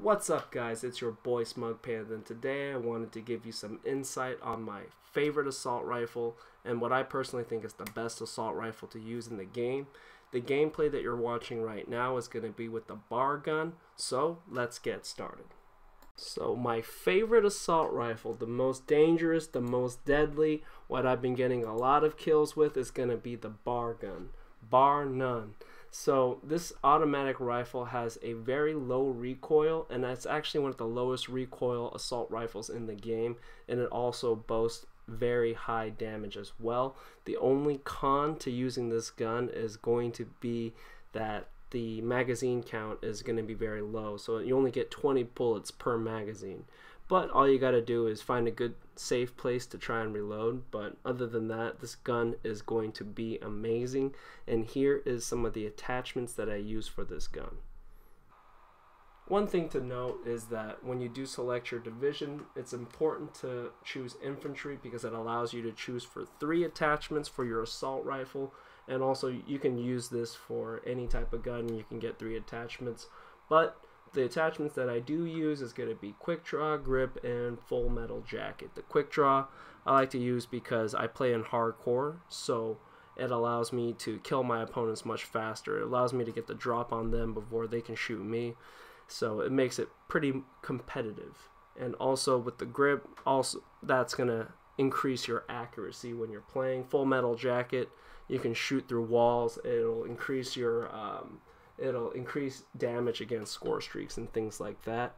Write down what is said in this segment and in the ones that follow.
What's up guys, it's your boy Smug Panda and today I wanted to give you some insight on my favorite assault rifle and what I personally think is the best assault rifle to use in the game. The gameplay that you're watching right now is going to be with the bar gun, so let's get started. So my favorite assault rifle, the most dangerous, the most deadly, what I've been getting a lot of kills with is going to be the bar gun, bar none. So this automatic rifle has a very low recoil and that's actually one of the lowest recoil assault rifles in the game and it also boasts very high damage as well. The only con to using this gun is going to be that the magazine count is going to be very low so you only get 20 bullets per magazine but all you got to do is find a good safe place to try and reload. But other than that, this gun is going to be amazing. And here is some of the attachments that I use for this gun. One thing to note is that when you do select your division, it's important to choose infantry because it allows you to choose for three attachments for your assault rifle. And also you can use this for any type of gun, you can get three attachments. But the attachments that I do use is going to be quick draw, grip, and full metal jacket. The quick draw I like to use because I play in hardcore, so it allows me to kill my opponents much faster. It allows me to get the drop on them before they can shoot me, so it makes it pretty competitive. And also with the grip, also that's going to increase your accuracy when you're playing. Full metal jacket, you can shoot through walls. It'll increase your um, it'll increase damage against score streaks and things like that.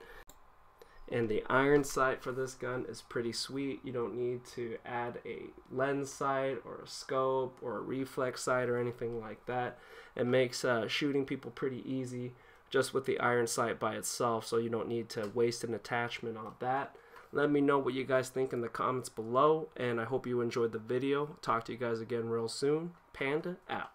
And the iron sight for this gun is pretty sweet. You don't need to add a lens sight or a scope or a reflex sight or anything like that. It makes uh, shooting people pretty easy just with the iron sight by itself so you don't need to waste an attachment on that. Let me know what you guys think in the comments below and I hope you enjoyed the video. Talk to you guys again real soon. Panda out.